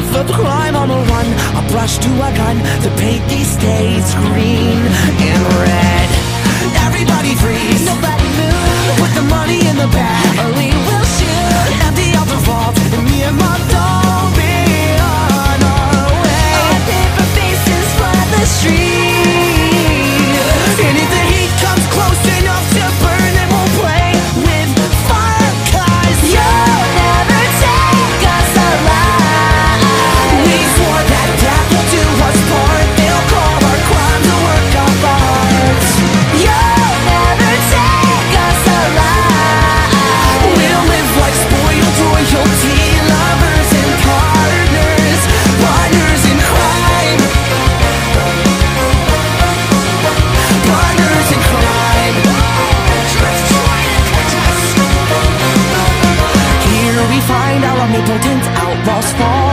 life of crime. On the run A brush to a gun, the these stays green and red. Everybody freeze, Nobody posso falar.